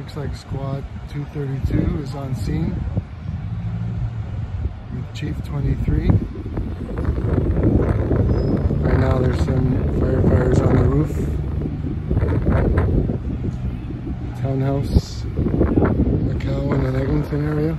Looks like Squad 232 is on scene with Chief 23. Right now there's some firefighters on the roof. Townhouse, McCowan and Eglinton area.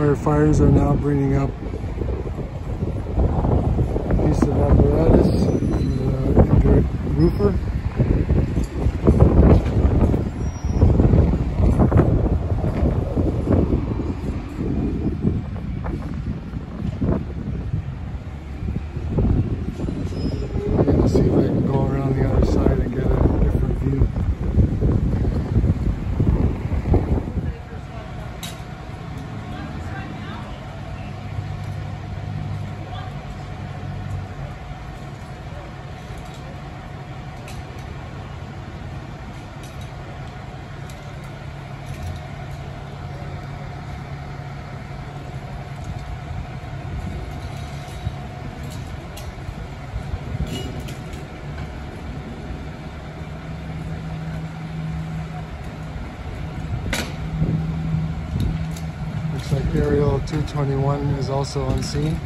Firefighters are now bringing up a piece of apparatus uh, for the roofer. I'm gonna see if I can go around the other side and get a different view. Aerial 221 is also on scene.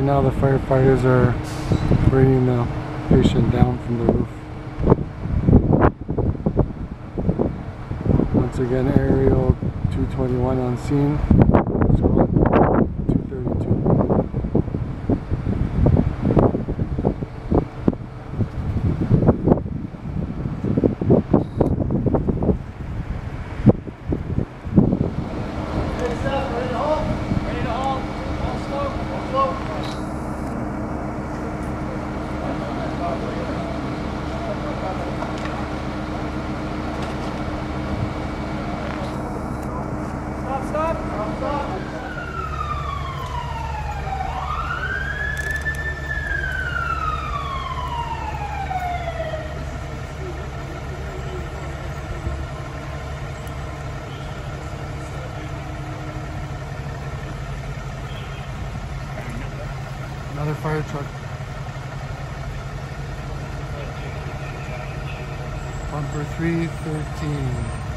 Right now the firefighters are bringing the patient down from the roof. Once again, aerial 221 on scene. Another fire truck. Pumper 313.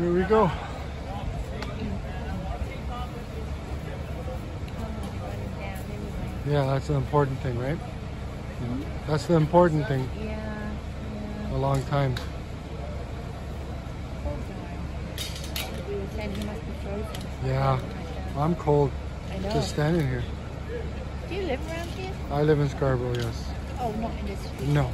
Here we go. Yeah, that's an important thing, right? That's the important thing. Yeah, yeah. A long time. Poor guy. We were saying he must be frozen. Yeah. I'm cold. I know. Just standing here. Do you live around here? I live in Scarborough, yes. Oh, not in this street. No.